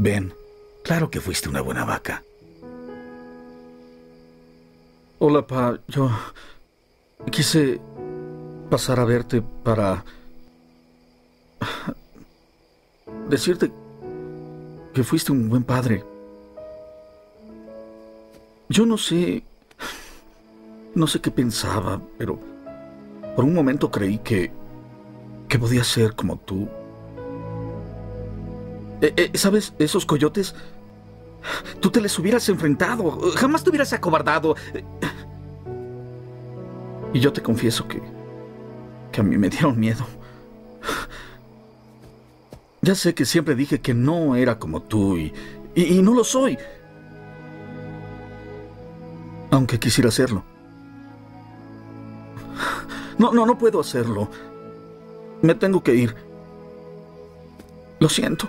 Ben, claro que fuiste una buena vaca. Hola, Pa. Yo quise pasar a verte para decirte que fuiste un buen padre. Yo no sé, no sé qué pensaba, pero por un momento creí que que podía ser como tú. Eh, eh, ¿Sabes? Esos coyotes, tú te les hubieras enfrentado, jamás te hubieras acobardado. Y yo te confieso que que a mí me dieron miedo. Ya sé que siempre dije que no era como tú y, y, no lo soy. Aunque quisiera hacerlo. No, no, no puedo hacerlo. Me tengo que ir. Lo siento.